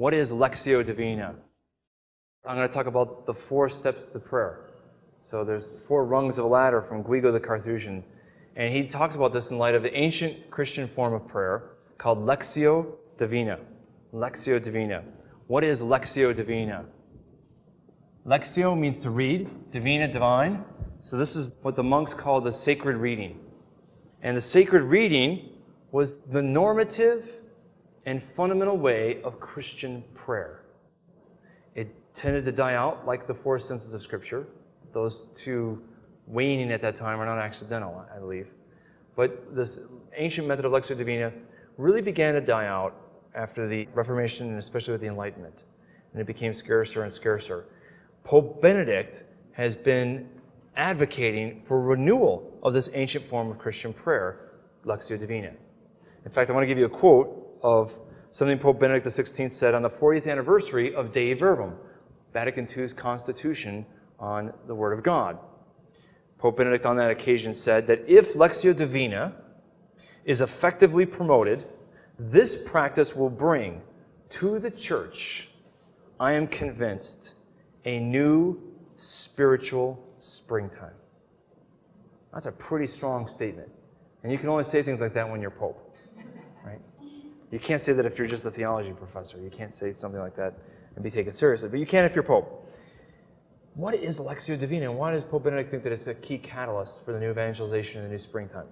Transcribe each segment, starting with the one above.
What is Lectio Divina? I'm going to talk about the four steps to prayer. So there's four rungs of a ladder from Guigo the Carthusian. And he talks about this in light of the ancient Christian form of prayer called Lectio Divina. Lectio Divina. What is Lectio Divina? Lectio means to read, Divina, divine. So this is what the monks call the sacred reading. And the sacred reading was the normative and fundamental way of Christian prayer. It tended to die out like the four senses of Scripture. Those two waning at that time are not accidental, I believe. But this ancient method of Lectio Divina really began to die out after the Reformation and especially with the Enlightenment. And it became scarcer and scarcer. Pope Benedict has been advocating for renewal of this ancient form of Christian prayer, Lectio Divina. In fact, I want to give you a quote of something Pope Benedict XVI said on the 40th anniversary of Dei Verbum, Vatican II's constitution on the Word of God. Pope Benedict on that occasion said that if Lectio Divina is effectively promoted, this practice will bring to the church, I am convinced, a new spiritual springtime. That's a pretty strong statement. And you can only say things like that when you're Pope? You can't say that if you're just a theology professor. You can't say something like that and be taken seriously, but you can if you're Pope. What is Lectio Divina, and why does Pope Benedict think that it's a key catalyst for the new evangelization in the new springtime?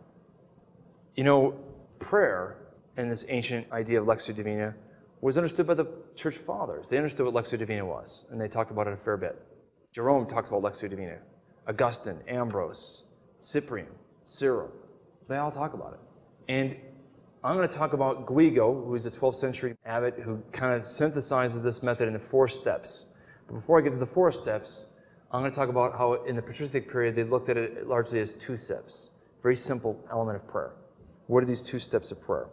You know, prayer and this ancient idea of Lectio Divina was understood by the church fathers. They understood what Lectio Divina was, and they talked about it a fair bit. Jerome talks about Lectio Divina. Augustine, Ambrose, Cyprian, Cyril, they all talk about it. And I'm going to talk about Guigo, who's a 12th century abbot who kind of synthesizes this method into four steps. But before I get to the four steps, I'm going to talk about how in the patristic period they looked at it largely as two steps. Very simple element of prayer. What are these two steps of prayer?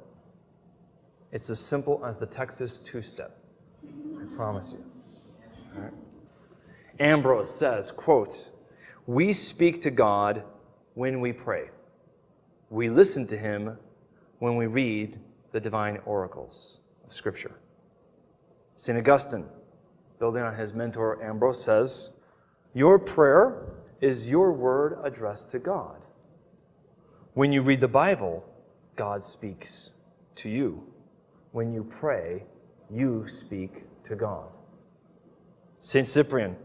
It's as simple as the Texas two step. I promise you. Ambrose says, quote, We speak to God when we pray. We listen to him when we read the divine oracles of Scripture. St. Augustine, building on his mentor Ambrose, says, Your prayer is your word addressed to God. When you read the Bible, God speaks to you. When you pray, you speak to God. St. Cyprian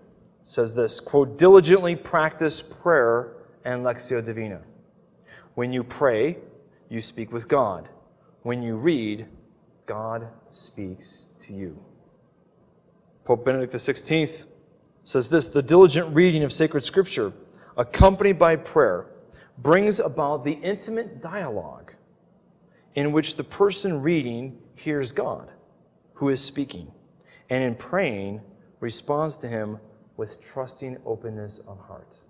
says this quote, diligently practice prayer and Lectio Divina. When you pray, you speak with God. When you read, God speaks to you. Pope Benedict XVI says this the diligent reading of sacred scripture, accompanied by prayer, brings about the intimate dialogue in which the person reading hears God, who is speaking, and in praying responds to him with trusting openness of heart.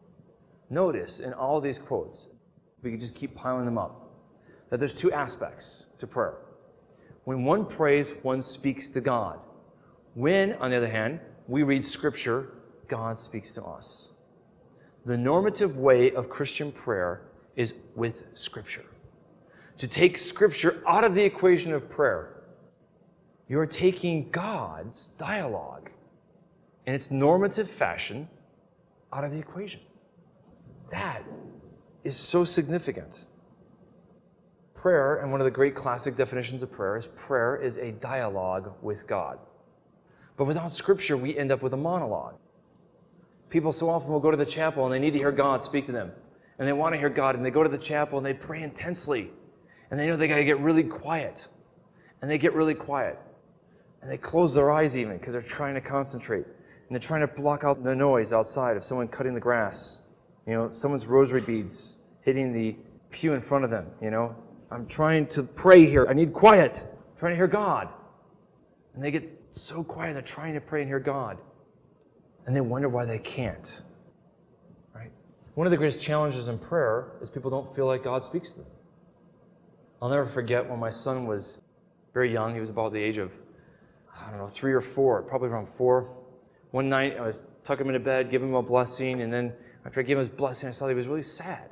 Notice in all these quotes, we can just keep piling them up, that there's two aspects to prayer. When one prays, one speaks to God. When, on the other hand, we read Scripture, God speaks to us. The normative way of Christian prayer is with Scripture. To take Scripture out of the equation of prayer, you're taking God's dialogue in its normative fashion out of the equation. That is so significant. Prayer, and one of the great classic definitions of prayer, is prayer is a dialogue with God. But without Scripture, we end up with a monologue. People so often will go to the chapel and they need to hear God speak to them. And they want to hear God, and they go to the chapel and they pray intensely. And they know they got to get really quiet. And they get really quiet. And they close their eyes even because they're trying to concentrate. And they're trying to block out the noise outside of someone cutting the grass you know, someone's rosary beads hitting the pew in front of them, you know. I'm trying to pray here. I need quiet. I'm trying to hear God. And they get so quiet, they're trying to pray and hear God. And they wonder why they can't. Right? One of the greatest challenges in prayer is people don't feel like God speaks to them. I'll never forget when my son was very young. He was about the age of, I don't know, three or four, probably around four. One night I was tucking him into bed, giving him a blessing, and then after I gave him his blessing, I saw that he was really sad.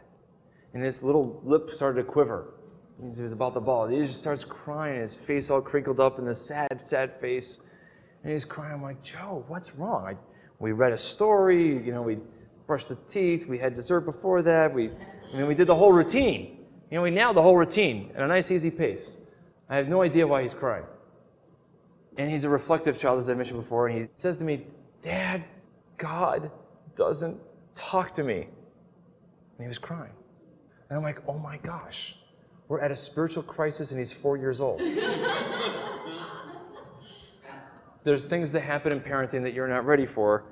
And his little lip started to quiver. It means he was about the ball. He just starts crying, his face all crinkled up in this sad, sad face. And he's crying. I'm like, Joe, what's wrong? I, we read a story, you know, we brushed the teeth, we had dessert before that, we, I mean, we did the whole routine. You know, we nailed the whole routine at a nice, easy pace. I have no idea why he's crying. And he's a reflective child, as I mentioned before, and he says to me, Dad, God doesn't talk to me. And he was crying. And I'm like, oh my gosh, we're at a spiritual crisis and he's four years old. There's things that happen in parenting that you're not ready for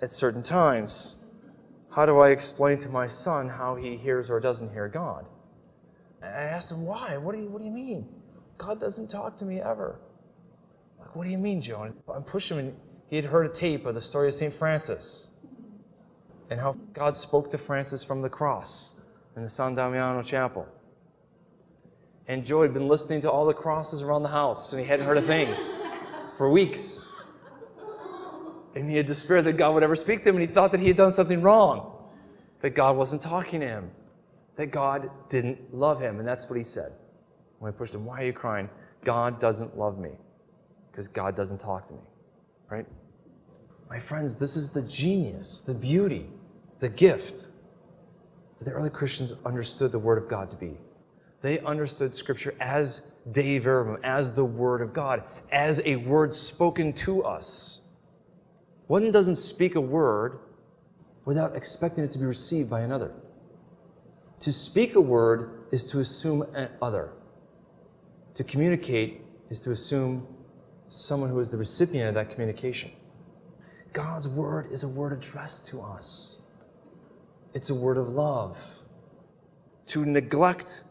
at certain times. How do I explain to my son how he hears or doesn't hear God? I asked him, why? What do you, what do you mean? God doesn't talk to me ever. Like, what do you mean, Joe? I'm pushing him. He had heard a tape of the story of St. Francis and how God spoke to Francis from the cross in the San Damiano Chapel. And Joe had been listening to all the crosses around the house, and he hadn't heard a thing for weeks. And he had despaired that God would ever speak to him, and he thought that he had done something wrong, that God wasn't talking to him, that God didn't love him. And that's what he said when I pushed him. Why are you crying? God doesn't love me because God doesn't talk to me, right? My friends, this is the genius, the beauty, the gift that the early Christians understood the Word of God to be. They understood Scripture as Dei Verbum, as the Word of God, as a word spoken to us. One doesn't speak a word without expecting it to be received by another. To speak a word is to assume an other. To communicate is to assume someone who is the recipient of that communication. God's word is a word addressed to us. It's a word of love. To neglect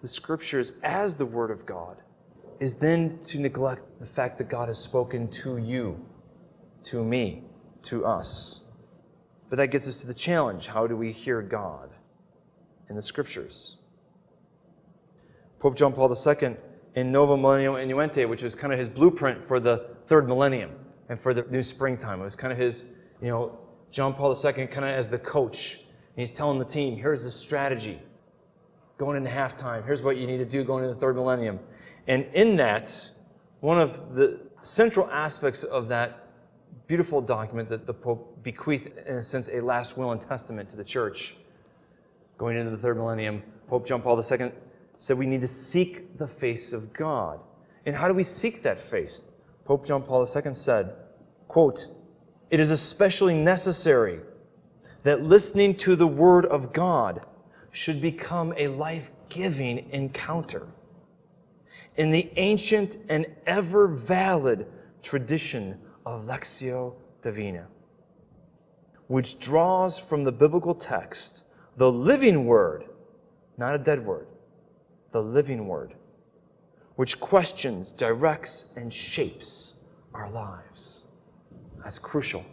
the scriptures as the word of God is then to neglect the fact that God has spoken to you, to me, to us. But that gets us to the challenge how do we hear God in the scriptures? Pope John Paul II in Novo Millennio Ineunte, which was kind of his blueprint for the third millennium and for the new springtime. It was kind of his, you know, John Paul II kind of as the coach. And he's telling the team, here's the strategy going into halftime. Here's what you need to do going into the third millennium. And in that, one of the central aspects of that beautiful document that the Pope bequeathed, in a sense, a last will and testament to the church going into the third millennium, Pope John Paul II said we need to seek the face of God. And how do we seek that face? Pope John Paul II said, quote, It is especially necessary that listening to the Word of God should become a life giving encounter. In the ancient and ever valid tradition of Lectio Divina, which draws from the biblical text the living Word, not a dead word, the living Word which questions, directs, and shapes our lives. That's crucial.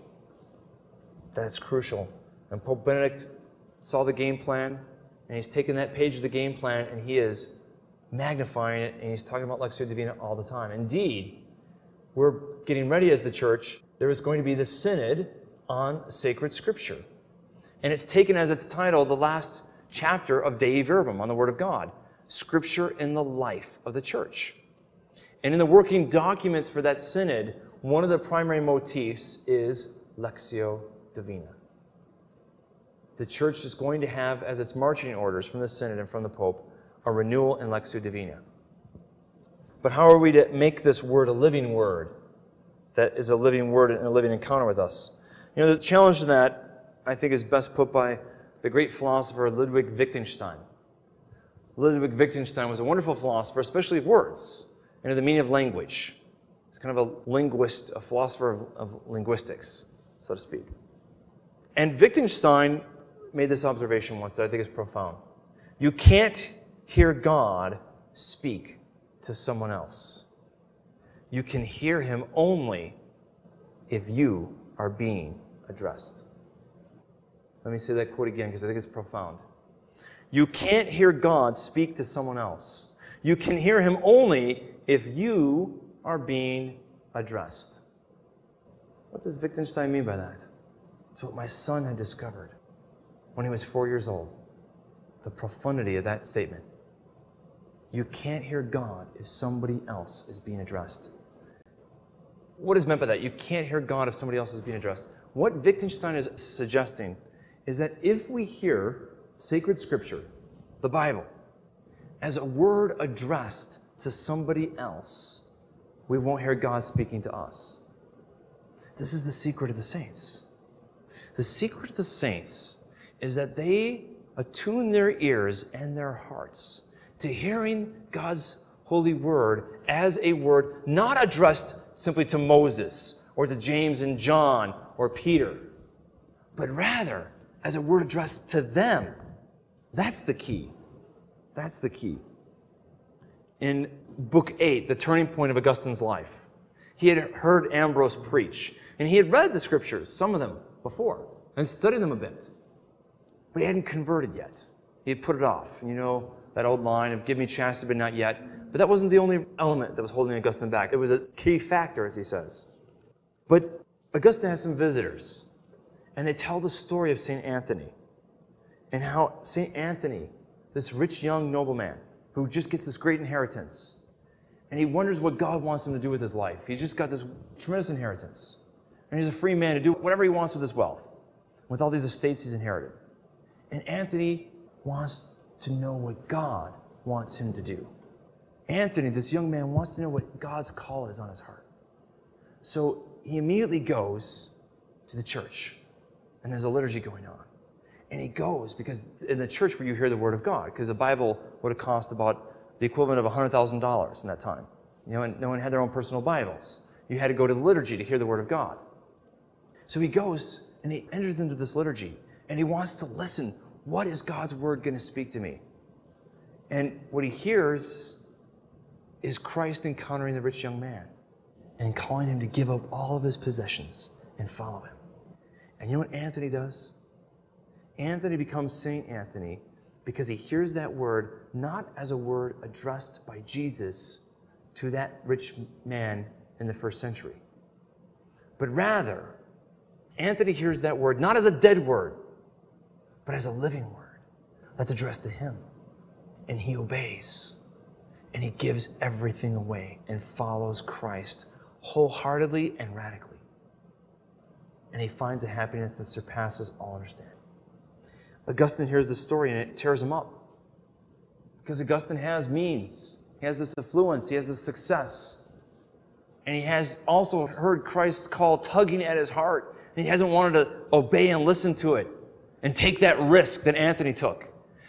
That's crucial. And Pope Benedict saw the game plan, and he's taken that page of the game plan and he is magnifying it, and he's talking about Lectio Divina all the time. Indeed, we're getting ready as the church. There is going to be the Synod on sacred scripture. And it's taken as its title the last chapter of Dei Verbum on the Word of God. Scripture in the life of the church. And in the working documents for that synod, one of the primary motifs is Lectio Divina. The church is going to have, as its marching orders from the synod and from the pope, a renewal in Lectio Divina. But how are we to make this word a living word that is a living word and a living encounter with us? You know, the challenge to that, I think, is best put by the great philosopher Ludwig Wittgenstein. Ludwig Wittgenstein was a wonderful philosopher, especially of words and of the meaning of language. He's kind of a linguist, a philosopher of, of linguistics, so to speak. And Wittgenstein made this observation once that I think is profound. You can't hear God speak to someone else. You can hear him only if you are being addressed. Let me say that quote again because I think it's profound. You can't hear God speak to someone else. You can hear him only if you are being addressed. What does Wittgenstein mean by that? It's what my son had discovered when he was four years old. The profundity of that statement. You can't hear God if somebody else is being addressed. What is meant by that? You can't hear God if somebody else is being addressed. What Wittgenstein is suggesting is that if we hear sacred scripture, the Bible, as a word addressed to somebody else, we won't hear God speaking to us. This is the secret of the saints. The secret of the saints is that they attune their ears and their hearts to hearing God's holy word as a word not addressed simply to Moses or to James and John or Peter, but rather as a word addressed to them. That's the key. That's the key. In Book 8, the turning point of Augustine's life, he had heard Ambrose preach, and he had read the scriptures, some of them, before, and studied them a bit. But he hadn't converted yet. He had put it off. You know, that old line of give me chastity, but not yet. But that wasn't the only element that was holding Augustine back. It was a key factor, as he says. But Augustine has some visitors, and they tell the story of St. Anthony and how St. Anthony, this rich young nobleman who just gets this great inheritance, and he wonders what God wants him to do with his life. He's just got this tremendous inheritance, and he's a free man to do whatever he wants with his wealth, with all these estates he's inherited. And Anthony wants to know what God wants him to do. Anthony, this young man, wants to know what God's call is on his heart. So he immediately goes to the church, and there's a liturgy going on. And he goes because in the church where you hear the word of God, because the Bible would have cost about the equivalent of $100,000 in that time. You know, and no one had their own personal Bibles. You had to go to the liturgy to hear the word of God. So he goes and he enters into this liturgy and he wants to listen. What is God's word going to speak to me? And what he hears is Christ encountering the rich young man and calling him to give up all of his possessions and follow him. And you know what Anthony does? Anthony becomes Saint Anthony because he hears that word not as a word addressed by Jesus to that rich man in the first century, but rather, Anthony hears that word not as a dead word, but as a living word that's addressed to him. And he obeys and he gives everything away and follows Christ wholeheartedly and radically. And he finds a happiness that surpasses all understanding. Augustine hears the story and it tears him up. Because Augustine has means, he has this affluence, he has this success. And he has also heard Christ's call tugging at his heart. And he hasn't wanted to obey and listen to it and take that risk that Anthony took.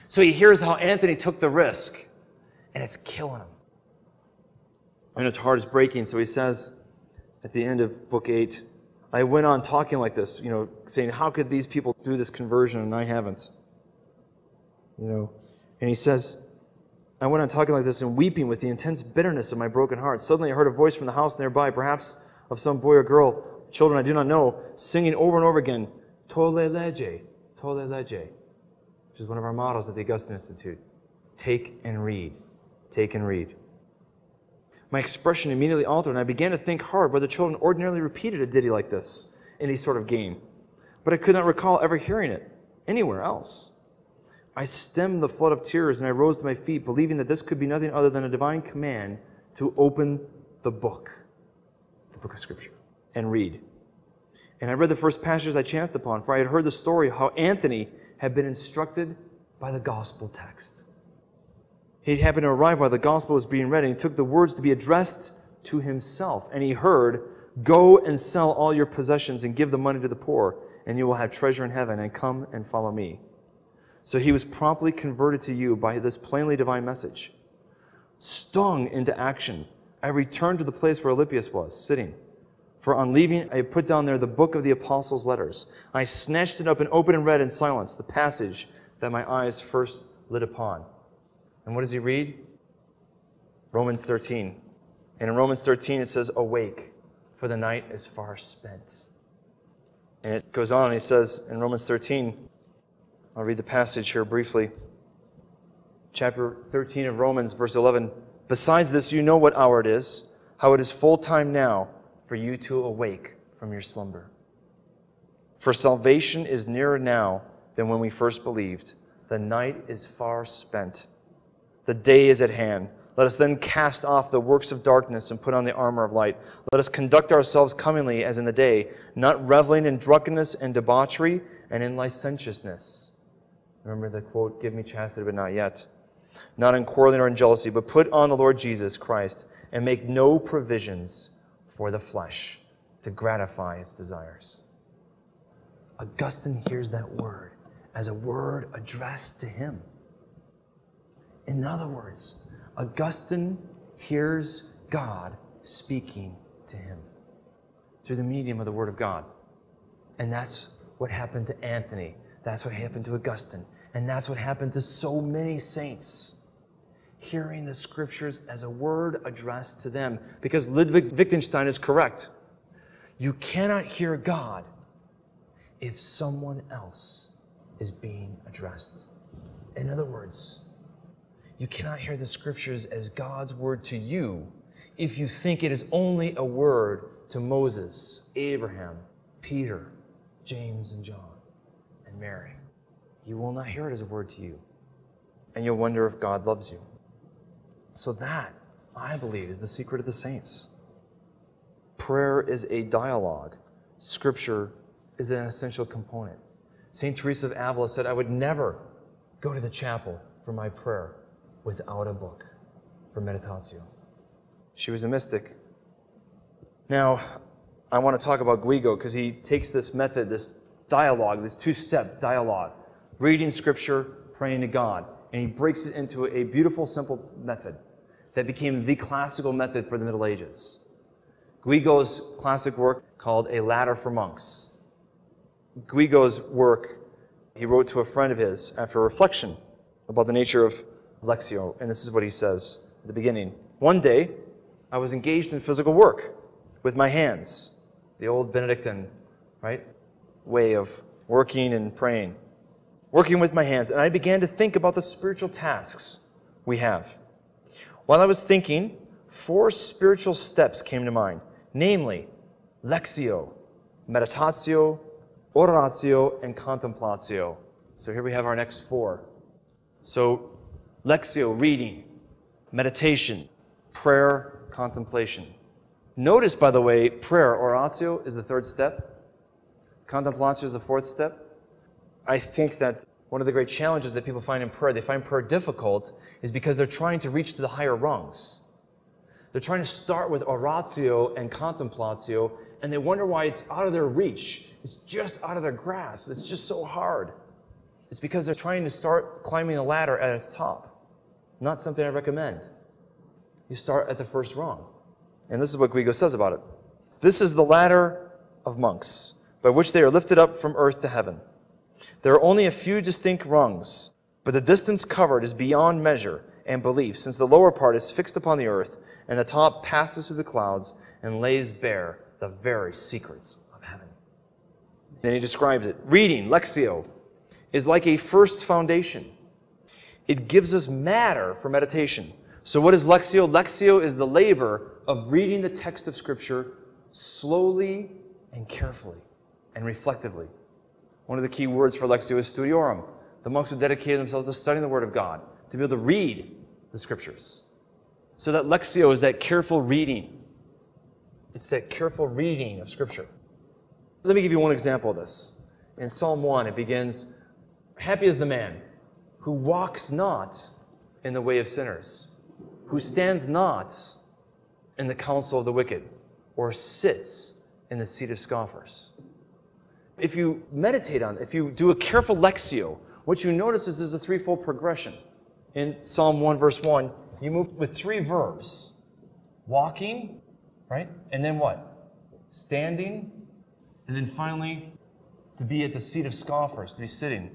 So he hears how Anthony took the risk, and it's killing him. And his heart is breaking. So he says at the end of book eight, I went on talking like this, you know, saying, How could these people do this conversion and I haven't? You know, and he says, I went on talking like this and weeping with the intense bitterness of my broken heart. Suddenly I heard a voice from the house nearby, perhaps of some boy or girl, children I do not know, singing over and over again, Tolle lege, tolle lege, which is one of our models at the Augustine Institute. Take and read. Take and read. My expression immediately altered, and I began to think hard whether children ordinarily repeated a ditty like this in any sort of game. But I could not recall ever hearing it anywhere else. I stemmed the flood of tears and I rose to my feet, believing that this could be nothing other than a divine command to open the book, the book of Scripture, and read. And I read the first passages I chanced upon, for I had heard the story how Anthony had been instructed by the gospel text. He happened to arrive while the gospel was being read, and he took the words to be addressed to himself. And he heard, Go and sell all your possessions and give the money to the poor, and you will have treasure in heaven, and come and follow me. So he was promptly converted to you by this plainly divine message. Stung into action, I returned to the place where Alypius was, sitting. For on leaving, I put down there the book of the apostles' letters. I snatched it up and opened and read in silence the passage that my eyes first lit upon. And what does he read? Romans 13. And in Romans 13, it says, Awake, for the night is far spent. And it goes on, he says in Romans 13, I'll read the passage here briefly. Chapter 13 of Romans, verse 11. Besides this, you know what hour it is, how it is full time now for you to awake from your slumber. For salvation is nearer now than when we first believed. The night is far spent. The day is at hand. Let us then cast off the works of darkness and put on the armor of light. Let us conduct ourselves comingly as in the day, not reveling in drunkenness and debauchery and in licentiousness. Remember the quote, Give me chastity, but not yet. Not in quarreling or in jealousy, but put on the Lord Jesus Christ and make no provisions for the flesh to gratify its desires. Augustine hears that word as a word addressed to him. In other words, Augustine hears God speaking to him through the medium of the Word of God. And that's what happened to Anthony. That's what happened to Augustine. And that's what happened to so many saints. Hearing the scriptures as a word addressed to them. Because Ludwig Wittgenstein is correct. You cannot hear God if someone else is being addressed. In other words, you cannot hear the scriptures as God's word to you if you think it is only a word to Moses, Abraham, Peter, James, and John, and Mary. You will not hear it as a word to you. And you'll wonder if God loves you. So, that, I believe, is the secret of the saints. Prayer is a dialogue, Scripture is an essential component. St. Teresa of Avila said, I would never go to the chapel for my prayer without a book for meditatio. She was a mystic. Now, I want to talk about Guigo because he takes this method, this dialogue, this two step dialogue, reading scripture, praying to God, and he breaks it into a beautiful, simple method that became the classical method for the Middle Ages. Guigo's classic work called A Ladder for Monks. Guigo's work he wrote to a friend of his after reflection about the nature of Lectio, and this is what he says at the beginning. One day, I was engaged in physical work with my hands, the old Benedictine, right, way of working and praying. Working with my hands, and I began to think about the spiritual tasks we have. While I was thinking, four spiritual steps came to mind, namely, lectio, Meditatio, Oratio, and Contemplatio. So here we have our next four. So lectio, reading, meditation, prayer, contemplation. Notice, by the way, prayer, oratio, is the third step. Contemplatio is the fourth step. I think that one of the great challenges that people find in prayer, they find prayer difficult, is because they're trying to reach to the higher rungs. They're trying to start with oratio and contemplatio, and they wonder why it's out of their reach. It's just out of their grasp. It's just so hard. It's because they're trying to start climbing the ladder at its top. Not something I recommend. You start at the first rung. And this is what Guigo says about it. This is the ladder of monks, by which they are lifted up from earth to heaven. There are only a few distinct rungs, but the distance covered is beyond measure and belief, since the lower part is fixed upon the earth, and the top passes through the clouds and lays bare the very secrets of heaven. Then he describes it. Reading, Lectio, is like a first foundation it gives us matter for meditation. So, what is Lectio? Lectio is the labor of reading the text of Scripture slowly and carefully and reflectively. One of the key words for Lectio is studiorum. The monks who dedicated themselves to studying the Word of God, to be able to read the Scriptures. So, that Lectio is that careful reading. It's that careful reading of Scripture. Let me give you one example of this. In Psalm 1, it begins Happy is the man who walks not in the way of sinners, who stands not in the counsel of the wicked, or sits in the seat of scoffers. If you meditate on if you do a careful lectio, what you notice is there's a threefold progression. In Psalm 1, verse 1, you move with three verbs walking, right? And then what? Standing. And then finally, to be at the seat of scoffers, to be sitting.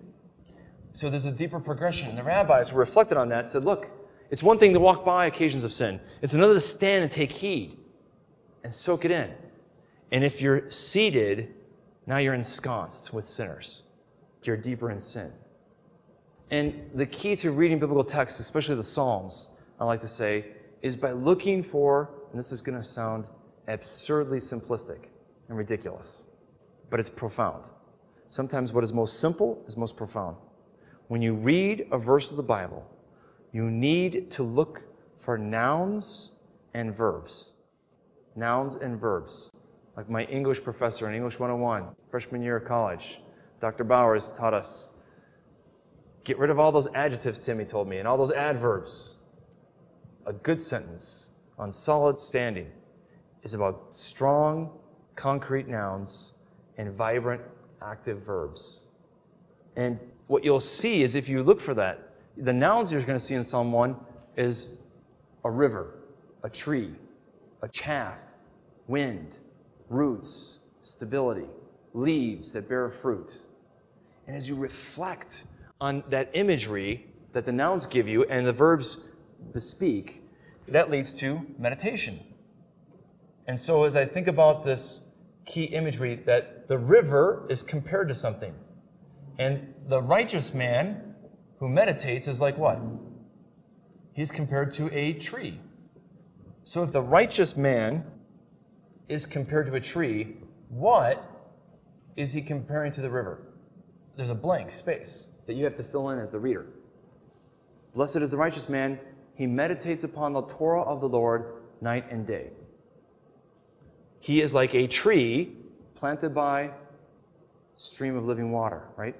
So there's a deeper progression. And the rabbis who reflected on that said, look, it's one thing to walk by occasions of sin, it's another to stand and take heed and soak it in. And if you're seated, now you're ensconced with sinners. You're deeper in sin. And the key to reading biblical texts, especially the Psalms, I like to say, is by looking for, and this is going to sound absurdly simplistic and ridiculous, but it's profound. Sometimes what is most simple is most profound when you read a verse of the Bible, you need to look for nouns and verbs. Nouns and verbs. Like my English professor in English 101, freshman year of college, Dr. Bowers taught us get rid of all those adjectives, Timmy told me, and all those adverbs. A good sentence on solid standing is about strong, concrete nouns and vibrant, active verbs. And what you'll see is if you look for that, the nouns you're going to see in Psalm 1 is a river, a tree, a chaff, wind, roots, stability, leaves that bear fruit. And as you reflect on that imagery that the nouns give you and the verbs bespeak, that leads to meditation. And so as I think about this key imagery, that the river is compared to something. And the righteous man who meditates is like what? He's compared to a tree. So if the righteous man is compared to a tree, what is he comparing to the river? There's a blank space that you have to fill in as the reader. Blessed is the righteous man, he meditates upon the Torah of the Lord night and day. He is like a tree planted by stream of living water, right?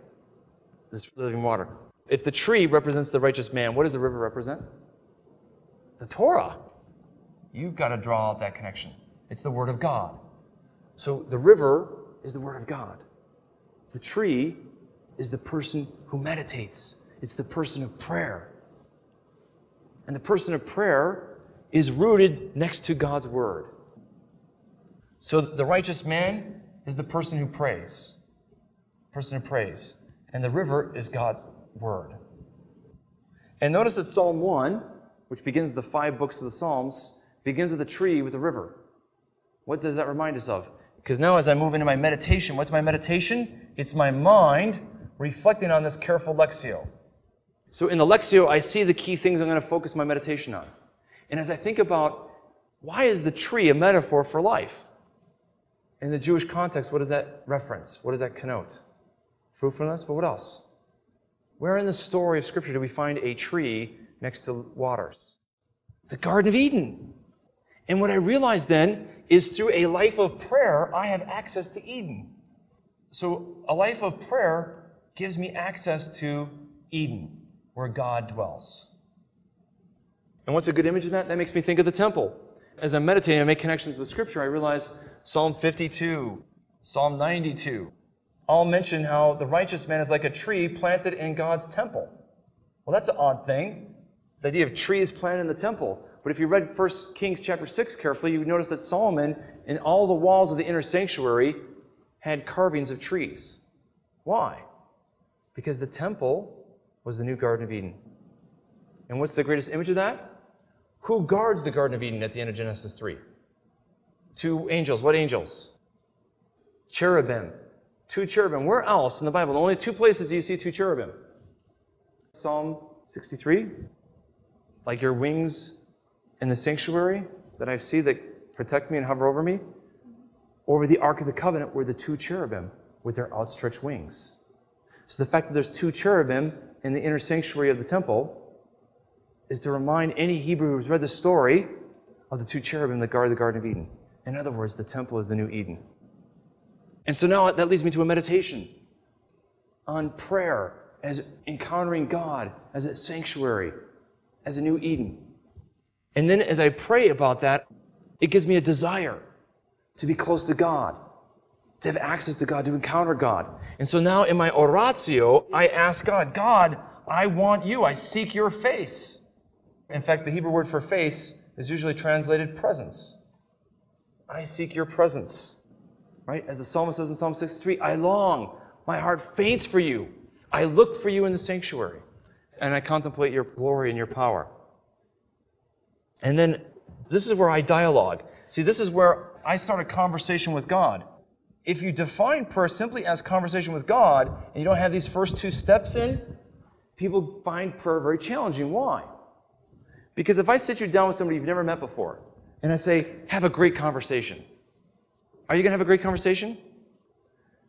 This living water. If the tree represents the righteous man, what does the river represent? The Torah. You've got to draw out that connection. It's the Word of God. So the river is the Word of God. The tree is the person who meditates, it's the person of prayer. And the person of prayer is rooted next to God's Word. So the righteous man is the person who prays, person who prays. And the river is God's Word. And notice that Psalm 1, which begins the five books of the Psalms, begins with a tree with a river. What does that remind us of? Because now, as I move into my meditation, what's my meditation? It's my mind reflecting on this careful lectio. So, in the lectio, I see the key things I'm going to focus my meditation on. And as I think about why is the tree a metaphor for life? In the Jewish context, what does that reference? What does that connote? Fruitfulness, but what else? Where in the story of Scripture do we find a tree next to waters? The Garden of Eden. And what I realized then is through a life of prayer, I have access to Eden. So a life of prayer gives me access to Eden, where God dwells. And what's a good image of that? That makes me think of the temple. As I'm meditating, I make connections with Scripture. I realize Psalm 52, Psalm 92 all mention how the righteous man is like a tree planted in God's temple. Well, that's an odd thing. The idea of trees planted in the temple. But if you read 1 Kings chapter 6 carefully, you would notice that Solomon, in all the walls of the inner sanctuary, had carvings of trees. Why? Because the temple was the new Garden of Eden. And what's the greatest image of that? Who guards the Garden of Eden at the end of Genesis 3? Two angels. What angels? Cherubim. Two cherubim. Where else in the Bible? Only two places do you see two cherubim. Psalm 63. Like your wings in the sanctuary that I see that protect me and hover over me, over the Ark of the Covenant were the two cherubim with their outstretched wings. So the fact that there's two cherubim in the inner sanctuary of the temple is to remind any Hebrew who's read the story of the two cherubim that guard the Garden of Eden. In other words, the temple is the new Eden. And so now that leads me to a meditation on prayer as encountering God as a sanctuary, as a new Eden. And then as I pray about that, it gives me a desire to be close to God, to have access to God, to encounter God. And so now in my oratio, I ask God, God, I want you. I seek your face. In fact, the Hebrew word for face is usually translated presence. I seek your presence. Right? As the psalmist says in Psalm 63, I long, my heart faints for you. I look for you in the sanctuary, and I contemplate your glory and your power. And then this is where I dialogue. See, this is where I start a conversation with God. If you define prayer simply as conversation with God and you don't have these first two steps in, people find prayer very challenging. Why? Because if I sit you down with somebody you've never met before and I say, have a great conversation, are you going to have a great conversation?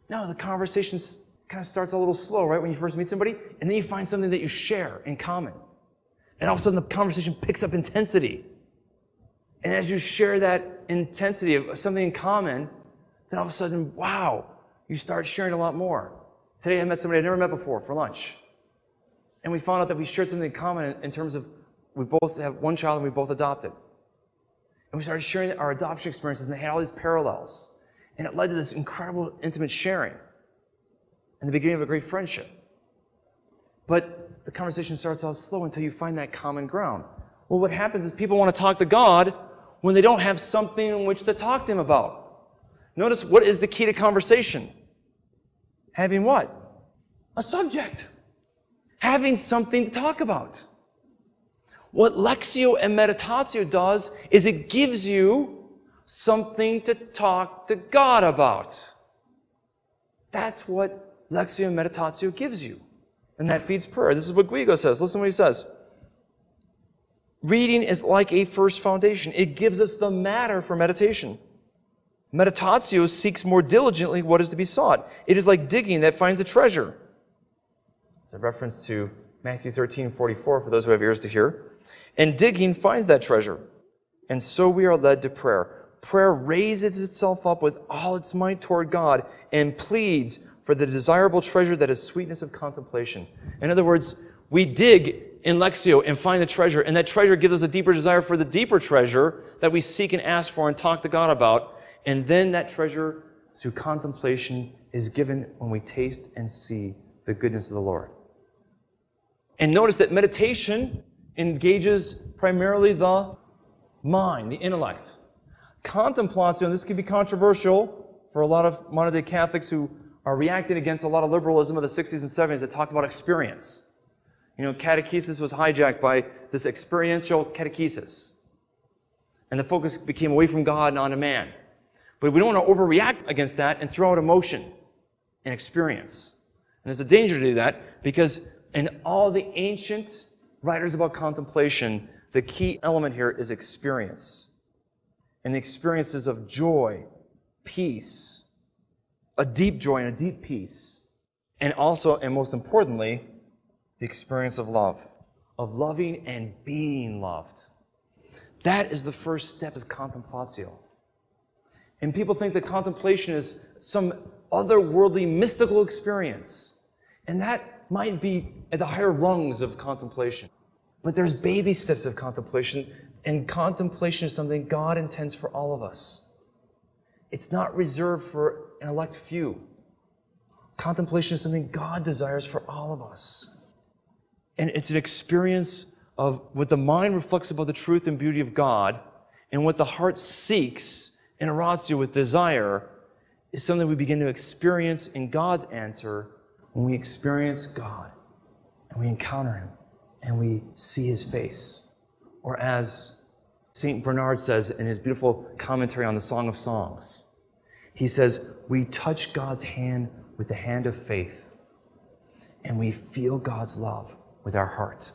No, the conversation kind of starts a little slow, right, when you first meet somebody, and then you find something that you share in common. And all of a sudden, the conversation picks up intensity. And as you share that intensity of something in common, then all of a sudden, wow, you start sharing a lot more. Today, I met somebody I'd never met before for lunch. And we found out that we shared something in common in terms of we both have one child and we both adopted. And we started sharing our adoption experiences, and they had all these parallels. And it led to this incredible, intimate sharing and the beginning of a great friendship. But the conversation starts out slow until you find that common ground. Well, what happens is people want to talk to God when they don't have something in which to talk to Him about. Notice what is the key to conversation? Having what? A subject. Having something to talk about. What Lectio and Meditatio does is it gives you something to talk to God about. That's what Lectio and Meditatio gives you. And that feeds prayer. This is what Guigo says. Listen to what he says. Reading is like a first foundation. It gives us the matter for meditation. Meditatio seeks more diligently what is to be sought. It is like digging that finds a treasure. It's a reference to Matthew 13, 44 for those who have ears to hear. And digging finds that treasure. And so we are led to prayer. Prayer raises itself up with all its might toward God and pleads for the desirable treasure that is sweetness of contemplation. In other words, we dig in Lectio and find the treasure, and that treasure gives us a deeper desire for the deeper treasure that we seek and ask for and talk to God about. And then that treasure through contemplation is given when we taste and see the goodness of the Lord. And notice that meditation engages primarily the mind, the intellect. Contemplatio, and this can be controversial for a lot of modern day Catholics who are reacting against a lot of liberalism of the 60s and 70s that talked about experience. You know, catechesis was hijacked by this experiential catechesis. And the focus became away from God and onto man. But we don't want to overreact against that and throw out emotion and experience. And there's a danger to do that because in all the ancient writers about contemplation, the key element here is experience. And the experiences of joy, peace, a deep joy and a deep peace. And also, and most importantly, the experience of love, of loving and being loved. That is the first step of contemplatio. And people think that contemplation is some otherworldly mystical experience. And that might be at the higher rungs of contemplation. But there's baby steps of contemplation, and contemplation is something God intends for all of us. It's not reserved for an elect few. Contemplation is something God desires for all of us. And it's an experience of what the mind reflects about the truth and beauty of God, and what the heart seeks in oratio with desire is something we begin to experience in God's answer when we experience God and we encounter Him and we see His face. Or as St. Bernard says in his beautiful commentary on the Song of Songs, he says, We touch God's hand with the hand of faith and we feel God's love with our heart.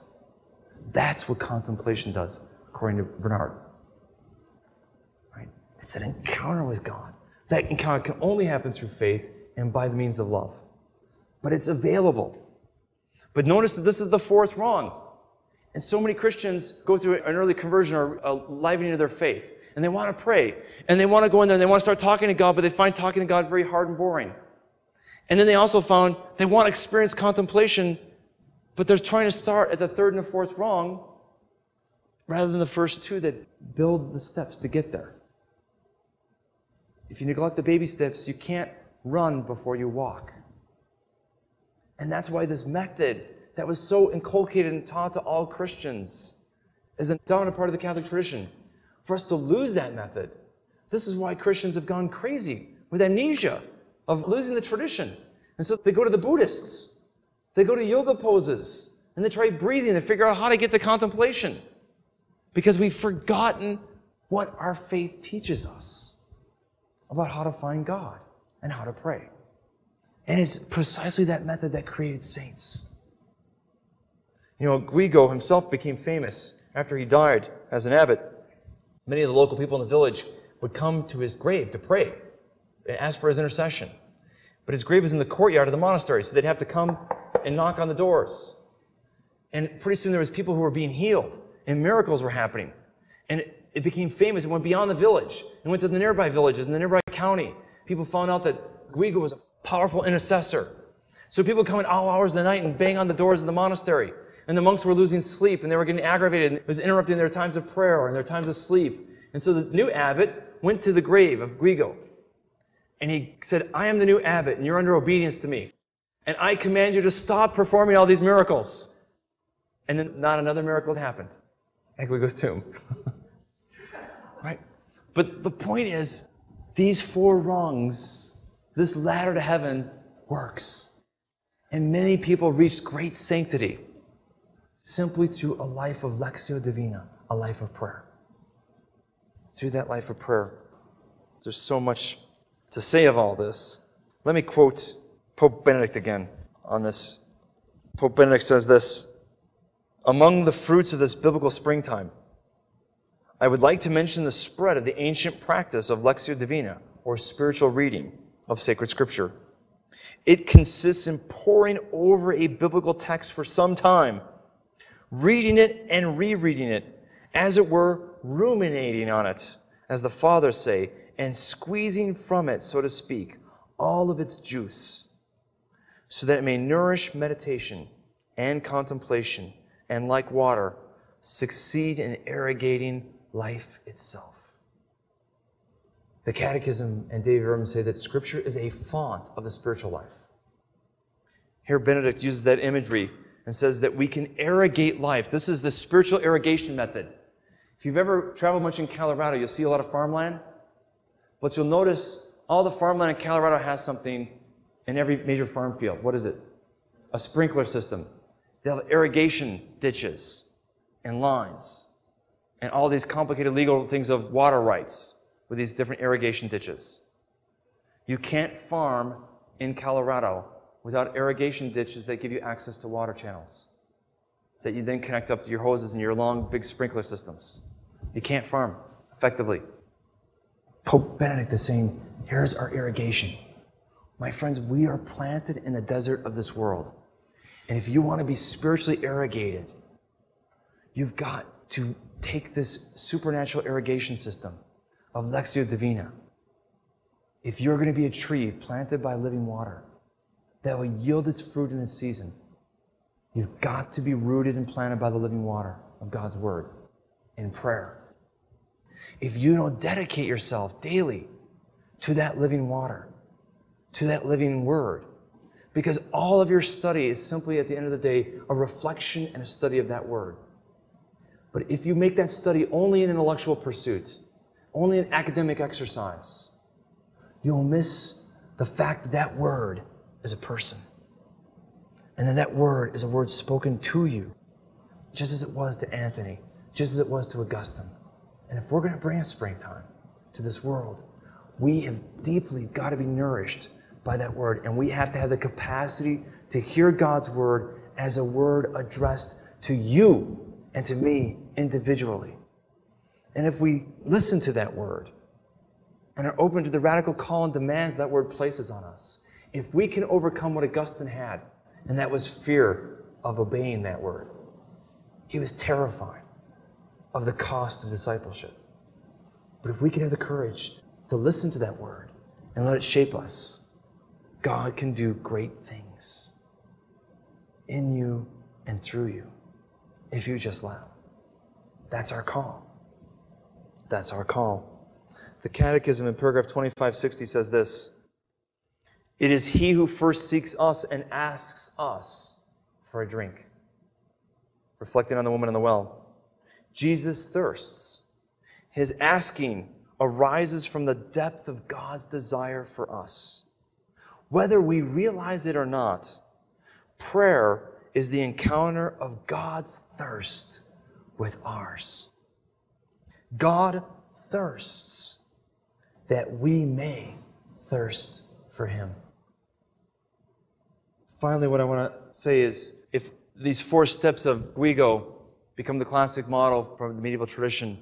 That's what contemplation does, according to Bernard. Right? It's an encounter with God. That encounter can only happen through faith and by the means of love. But it's available. But notice that this is the fourth wrong. And so many Christians go through an early conversion or a livening of their faith. And they want to pray. And they want to go in there and they want to start talking to God, but they find talking to God very hard and boring. And then they also found they want to experience contemplation, but they're trying to start at the third and the fourth wrong rather than the first two that build the steps to get there. If you neglect the baby steps, you can't run before you walk. And that's why this method that was so inculcated and taught to all Christians is a dominant part of the Catholic tradition. For us to lose that method, this is why Christians have gone crazy with amnesia of losing the tradition. And so they go to the Buddhists, they go to yoga poses, and they try breathing to figure out how to get to contemplation. Because we've forgotten what our faith teaches us about how to find God and how to pray. And it's precisely that method that created saints. You know, Guigo himself became famous after he died as an abbot. Many of the local people in the village would come to his grave to pray and ask for his intercession. But his grave was in the courtyard of the monastery, so they'd have to come and knock on the doors. And pretty soon there was people who were being healed and miracles were happening. And it, it became famous. It went beyond the village. It went to the nearby villages and the nearby county. People found out that Guigo was a powerful intercessor. So people come in all hours of the night and bang on the doors of the monastery. And the monks were losing sleep and they were getting aggravated. And it was interrupting their times of prayer and their times of sleep. And so the new abbot went to the grave of Guigo. And he said, I am the new abbot and you're under obedience to me. And I command you to stop performing all these miracles. And then not another miracle had happened at Guigo's tomb. right? But the point is, these four rungs, this ladder to heaven works. And many people reach great sanctity simply through a life of Lectio Divina, a life of prayer. Through that life of prayer. There's so much to say of all this. Let me quote Pope Benedict again on this. Pope Benedict says this Among the fruits of this biblical springtime, I would like to mention the spread of the ancient practice of Lectio Divina, or spiritual reading of sacred scripture. It consists in poring over a biblical text for some time, reading it and rereading it, as it were, ruminating on it, as the fathers say, and squeezing from it, so to speak, all of its juice, so that it may nourish meditation and contemplation, and like water, succeed in irrigating life itself. The Catechism and Dei Verbum say that Scripture is a font of the spiritual life. Here, Benedict uses that imagery and says that we can irrigate life. This is the spiritual irrigation method. If you've ever traveled much in Colorado, you'll see a lot of farmland, but you'll notice all the farmland in Colorado has something in every major farm field. What is it? A sprinkler system. They have irrigation ditches and lines and all these complicated legal things of water rights with these different irrigation ditches. You can't farm in Colorado without irrigation ditches that give you access to water channels that you then connect up to your hoses and your long, big sprinkler systems. You can't farm effectively. Pope Benedict is saying, here's our irrigation. My friends, we are planted in the desert of this world. And if you want to be spiritually irrigated, you've got to take this supernatural irrigation system of Lectio Divina. If you're going to be a tree planted by living water that will yield its fruit in its season, you've got to be rooted and planted by the living water of God's Word in prayer. If you don't dedicate yourself daily to that living water, to that living Word, because all of your study is simply at the end of the day a reflection and a study of that Word. But if you make that study only an intellectual pursuit, only an academic exercise, you'll miss the fact that that word is a person. And then that word is a word spoken to you, just as it was to Anthony, just as it was to Augustine. And if we're going to bring a springtime to this world, we have deeply got to be nourished by that word. And we have to have the capacity to hear God's word as a word addressed to you and to me individually. And if we listen to that word and are open to the radical call and demands that word places on us, if we can overcome what Augustine had, and that was fear of obeying that word, he was terrified of the cost of discipleship. But if we can have the courage to listen to that word and let it shape us, God can do great things in you and through you if you just let. That's our call. That's our call. The Catechism in paragraph 2560 says this It is He who first seeks us and asks us for a drink. Reflecting on the woman in the well. Jesus thirsts. His asking arises from the depth of God's desire for us. Whether we realize it or not, prayer is the encounter of God's thirst with ours. God thirsts that we may thirst for Him. Finally, what I want to say is if these four steps of Guigo become the classic model from the medieval tradition,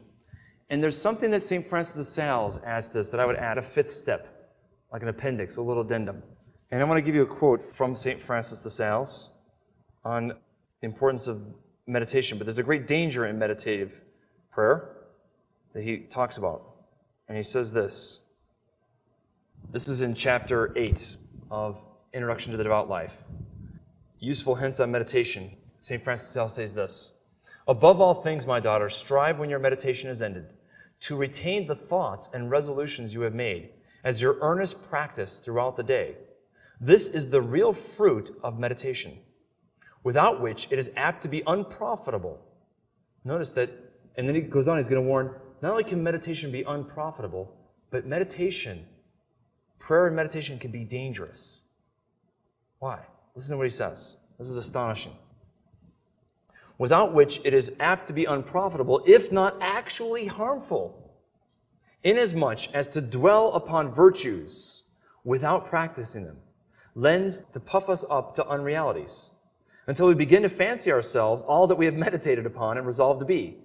and there's something that St. Francis de Sales adds to this that I would add a fifth step, like an appendix, a little addendum. And I want to give you a quote from St. Francis de Sales on the importance of meditation, but there's a great danger in meditative prayer that he talks about. And he says this. This is in chapter 8 of Introduction to the Devout Life. Useful hints on meditation. St. Francis de Sales says this Above all things, my daughter, strive when your meditation is ended to retain the thoughts and resolutions you have made as your earnest practice throughout the day. This is the real fruit of meditation, without which it is apt to be unprofitable. Notice that, and then he goes on, he's going to warn not only can meditation be unprofitable, but meditation, prayer and meditation can be dangerous. Why? Listen to what he says. This is astonishing. Without which it is apt to be unprofitable, if not actually harmful, inasmuch as to dwell upon virtues without practicing them lends to puff us up to unrealities until we begin to fancy ourselves all that we have meditated upon and resolved to be,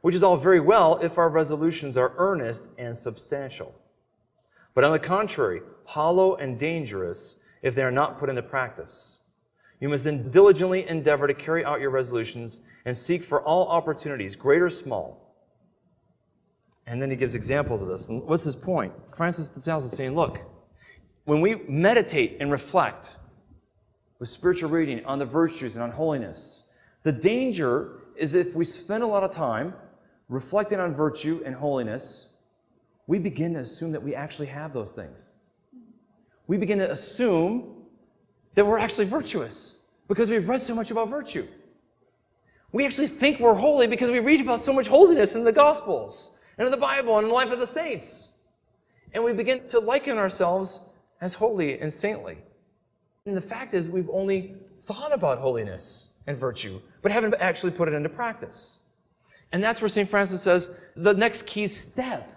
which is all very well if our resolutions are earnest and substantial. But on the contrary, hollow and dangerous if they are not put into practice. You must then diligently endeavor to carry out your resolutions and seek for all opportunities, great or small. And then he gives examples of this. And what's his point? Francis de Sales is saying, look, when we meditate and reflect with spiritual reading on the virtues and on holiness, the danger is if we spend a lot of time reflecting on virtue and holiness, we begin to assume that we actually have those things. We begin to assume that we're actually virtuous because we've read so much about virtue. We actually think we're holy because we read about so much holiness in the Gospels and in the Bible and in the life of the saints. And we begin to liken ourselves as holy and saintly. And the fact is, we've only thought about holiness and virtue, but haven't actually put it into practice. And that's where St. Francis says the next key step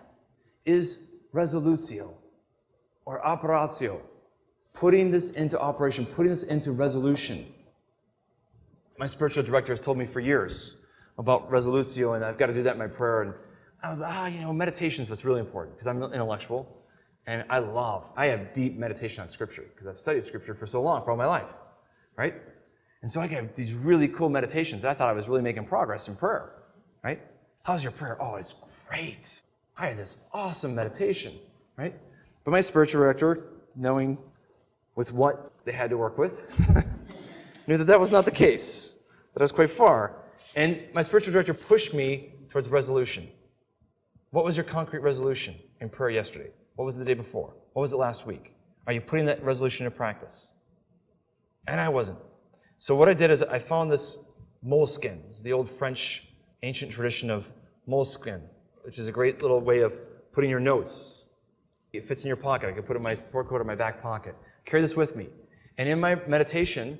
is resolutio or operatio, putting this into operation, putting this into resolution. My spiritual director has told me for years about resolutio, and I've got to do that in my prayer. And I was, ah, you know, meditation is what's really important because I'm intellectual. And I love, I have deep meditation on Scripture because I've studied Scripture for so long, for all my life, right? And so I get these really cool meditations. I thought I was really making progress in prayer, right? How's your prayer? Oh, it's great. I had this awesome meditation, right? But my spiritual director, knowing with what they had to work with, knew that that was not the case, that I was quite far. And my spiritual director pushed me towards resolution. What was your concrete resolution in prayer yesterday? What was the day before? What was it last week? Are you putting that resolution into practice? And I wasn't. So what I did is I found this moleskin. It's the old French ancient tradition of moleskin, which is a great little way of putting your notes. It fits in your pocket. I could put it in my sport coat or my back pocket. Carry this with me. And in my meditation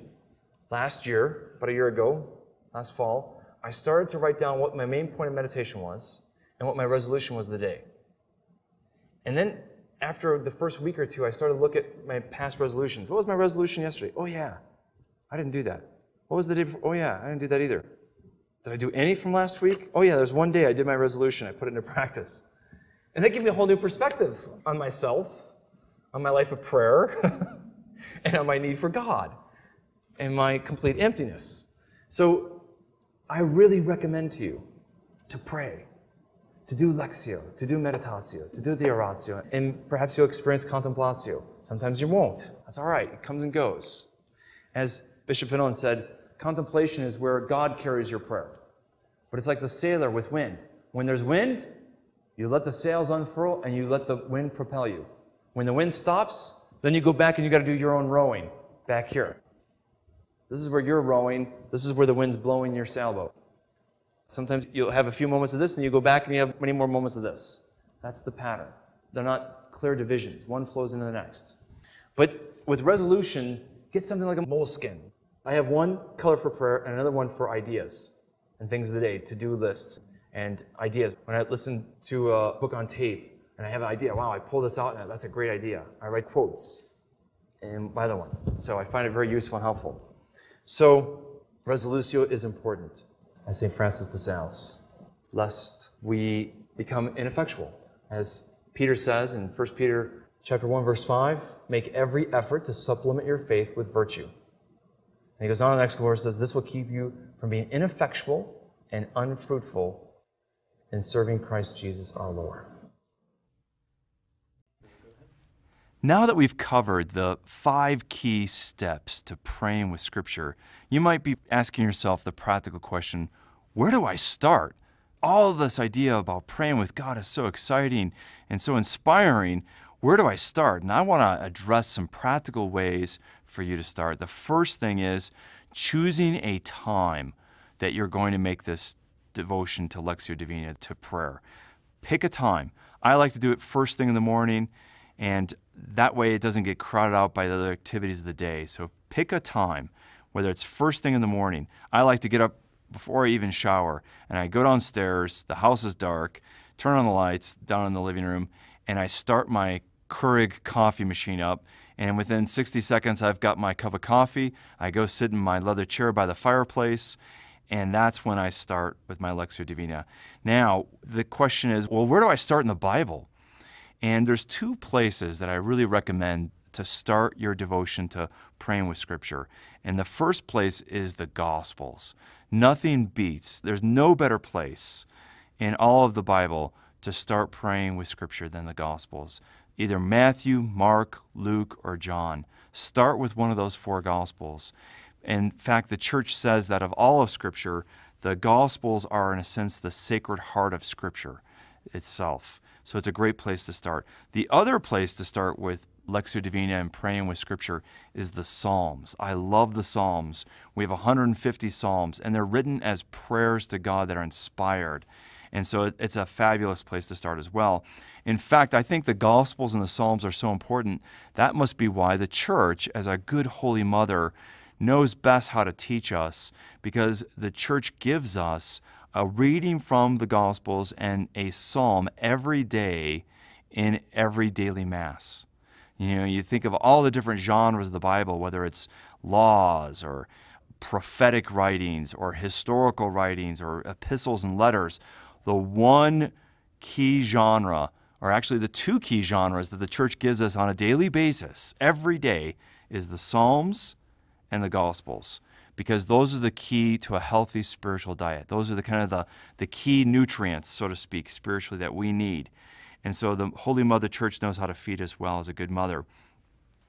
last year, about a year ago, last fall, I started to write down what my main point of meditation was and what my resolution was the day. And then after the first week or two, I started to look at my past resolutions. What was my resolution yesterday? Oh, yeah, I didn't do that. What was the day before? Oh, yeah, I didn't do that either. Did I do any from last week? Oh, yeah, there's one day I did my resolution. I put it into practice. And that gave me a whole new perspective on myself, on my life of prayer, and on my need for God, and my complete emptiness. So I really recommend to you to pray to do lectio, to do meditatio, to do the oratio, and perhaps you'll experience contemplatio. Sometimes you won't. That's all right. It comes and goes. As Bishop Fenelon said, contemplation is where God carries your prayer. But it's like the sailor with wind. When there's wind, you let the sails unfurl and you let the wind propel you. When the wind stops, then you go back and you got to do your own rowing back here. This is where you're rowing. This is where the wind's blowing your sailboat. Sometimes you'll have a few moments of this and you go back and you have many more moments of this. That's the pattern. They're not clear divisions. One flows into the next. But with resolution, get something like a moleskin. I have one color for prayer and another one for ideas and things of the day, to-do lists and ideas. When I listen to a book on tape and I have an idea, wow, I pull this out and that's a great idea. I write quotes and by the one. So I find it very useful and helpful. So resolutio is important as St. Francis de Sales, lest we become ineffectual. As Peter says in 1 Peter chapter 1, verse 5, make every effort to supplement your faith with virtue. And he goes on in the next verse says, This will keep you from being ineffectual and unfruitful in serving Christ Jesus our Lord. Now that we've covered the five key steps to praying with Scripture, you might be asking yourself the practical question where do I start? All this idea about praying with God is so exciting and so inspiring. Where do I start? And I want to address some practical ways for you to start. The first thing is choosing a time that you're going to make this devotion to Lectio Divina, to prayer. Pick a time. I like to do it first thing in the morning, and that way it doesn't get crowded out by the other activities of the day. So pick a time, whether it's first thing in the morning. I like to get up before I even shower, and I go downstairs, the house is dark, turn on the lights down in the living room, and I start my Keurig coffee machine up. And within 60 seconds, I've got my cup of coffee. I go sit in my leather chair by the fireplace, and that's when I start with my Lectio Divina. Now, the question is well, where do I start in the Bible? And there's two places that I really recommend to start your devotion to praying with Scripture. And the first place is the Gospels. Nothing beats, there's no better place in all of the Bible to start praying with Scripture than the Gospels either Matthew, Mark, Luke, or John. Start with one of those four Gospels. In fact, the church says that of all of Scripture, the Gospels are, in a sense, the sacred heart of Scripture itself. So it's a great place to start. The other place to start with Lectio Divina and praying with Scripture is the Psalms. I love the Psalms. We have 150 Psalms, and they're written as prayers to God that are inspired. And so it's a fabulous place to start as well. In fact, I think the Gospels and the Psalms are so important. That must be why the church, as a good Holy Mother, knows best how to teach us because the church gives us a reading from the Gospels and a psalm every day in every daily Mass. You know, you think of all the different genres of the Bible, whether it's laws or prophetic writings or historical writings or epistles and letters. The one key genre or actually the two key genres that the church gives us on a daily basis, every day, is the Psalms and the Gospels. Because those are the key to a healthy spiritual diet. Those are the kind of the, the key nutrients, so to speak, spiritually that we need. And so the Holy Mother Church knows how to feed us well as a good mother.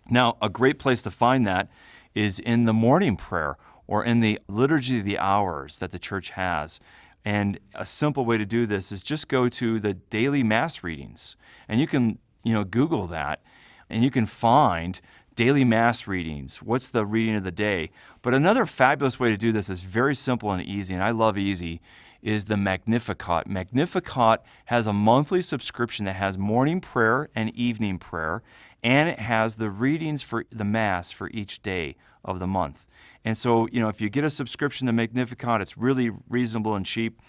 Now, a great place to find that is in the morning prayer or in the liturgy of the hours that the church has. And a simple way to do this is just go to the daily mass readings. And you can, you know, Google that and you can find daily mass readings. What's the reading of the day? But another fabulous way to do this is very simple and easy, and I love easy, is the Magnificat. Magnificat has a monthly subscription that has morning prayer and evening prayer, and it has the readings for the Mass for each day of the month. And so, you know, if you get a subscription to Magnificat, it's really reasonable and cheap.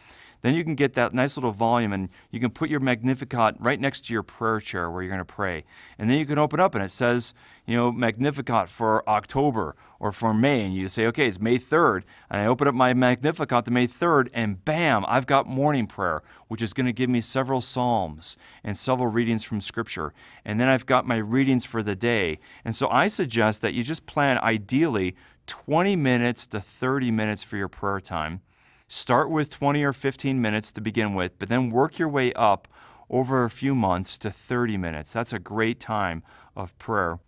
Then you can get that nice little volume and you can put your Magnificat right next to your prayer chair where you're going to pray. And then you can open up and it says, you know, Magnificat for October or for May. And you say, okay, it's May 3rd. And I open up my Magnificat to May 3rd and bam, I've got morning prayer, which is going to give me several Psalms and several readings from Scripture. And then I've got my readings for the day. And so I suggest that you just plan ideally 20 minutes to 30 minutes for your prayer time. Start with 20 or 15 minutes to begin with, but then work your way up over a few months to 30 minutes. That's a great time of prayer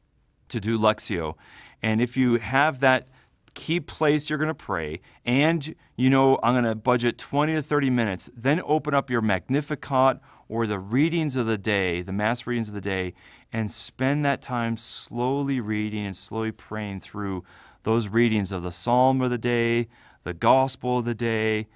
to do Lectio. And if you have that key place you're going to pray, and you know, I'm going to budget 20 to 30 minutes, then open up your Magnificat or the readings of the day, the Mass readings of the day, and spend that time slowly reading and slowly praying through those readings of the psalm of the day, the gospel of the day,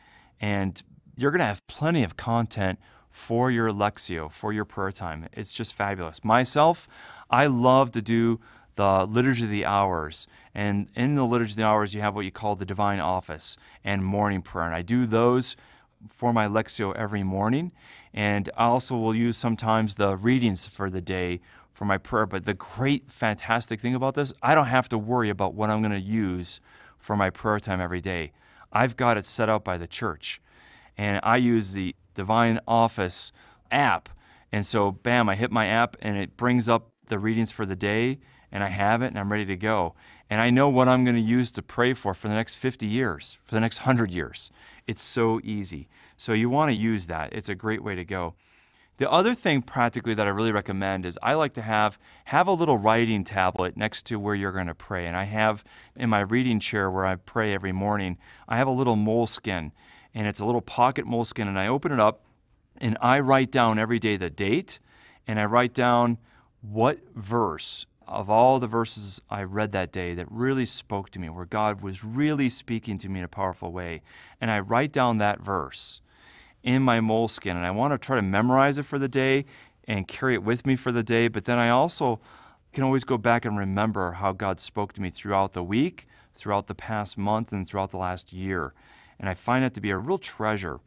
and you're going to have plenty of content for your Lectio, for your prayer time. It's just fabulous. Myself, I love to do the Liturgy of the Hours. And in the Liturgy of the Hours, you have what you call the Divine Office and morning prayer. And I do those for my Lectio every morning. And I also will use sometimes the readings for the day for my prayer. But the great, fantastic thing about this, I don't have to worry about what I'm going to use for my prayer time every day. I've got it set up by the church. And I use the Divine Office app. And so, bam, I hit my app and it brings up the readings for the day and I have it and I'm ready to go. And I know what I'm going to use to pray for for the next 50 years, for the next 100 years. It's so easy. So you want to use that. It's a great way to go. The other thing practically that I really recommend is I like to have have a little writing tablet next to where you're going to pray. And I have in my reading chair where I pray every morning, I have a little moleskin and it's a little pocket moleskin and I open it up and I write down every day the date and I write down what verse of all the verses I read that day that really spoke to me, where God was really speaking to me in a powerful way. And I write down that verse in my moleskin, and I want to try to memorize it for the day and carry it with me for the day. But then I also can always go back and remember how God spoke to me throughout the week, throughout the past month, and throughout the last year. And I find it to be a real treasure.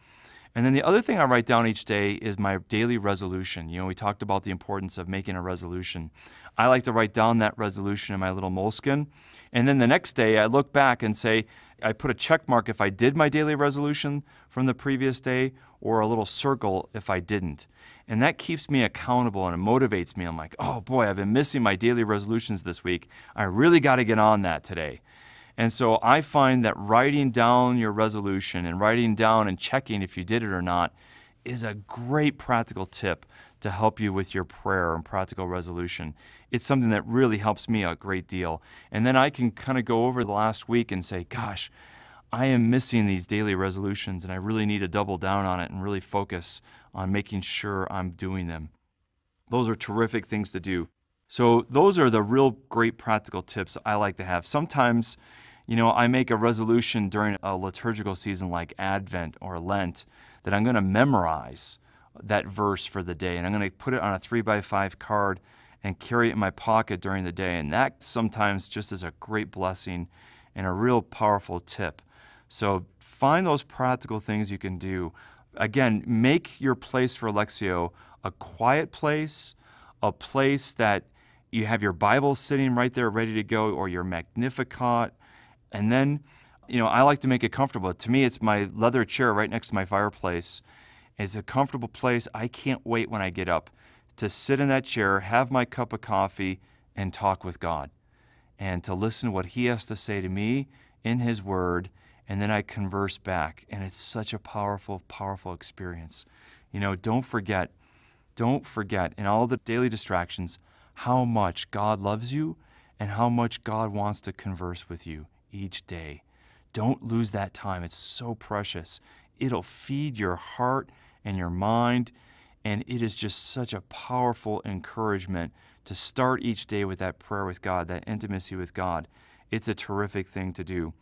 And then the other thing I write down each day is my daily resolution. You know, we talked about the importance of making a resolution. I like to write down that resolution in my little moleskin. And then the next day, I look back and say, I put a check mark if I did my daily resolution from the previous day, or a little circle if I didn't. And that keeps me accountable and it motivates me. I'm like, oh boy, I've been missing my daily resolutions this week. I really got to get on that today. And so I find that writing down your resolution and writing down and checking if you did it or not is a great practical tip to help you with your prayer and practical resolution. It's something that really helps me a great deal. And then I can kind of go over the last week and say, gosh, I am missing these daily resolutions and I really need to double down on it and really focus on making sure I'm doing them. Those are terrific things to do. So, those are the real great practical tips I like to have. Sometimes you know, I make a resolution during a liturgical season like Advent or Lent that I'm going to memorize that verse for the day and I'm going to put it on a three by five card and carry it in my pocket during the day. And that sometimes just is a great blessing and a real powerful tip. So find those practical things you can do. Again, make your place for Lectio a quiet place, a place that you have your Bible sitting right there ready to go, or your Magnificat, and then, you know, I like to make it comfortable. To me, it's my leather chair right next to my fireplace. It's a comfortable place. I can't wait when I get up to sit in that chair, have my cup of coffee, and talk with God and to listen to what He has to say to me in His Word. And then I converse back. And it's such a powerful, powerful experience. You know, don't forget, don't forget in all the daily distractions how much God loves you and how much God wants to converse with you each day. Don't lose that time. It's so precious. It'll feed your heart and your mind, and it is just such a powerful encouragement to start each day with that prayer with God, that intimacy with God. It's a terrific thing to do.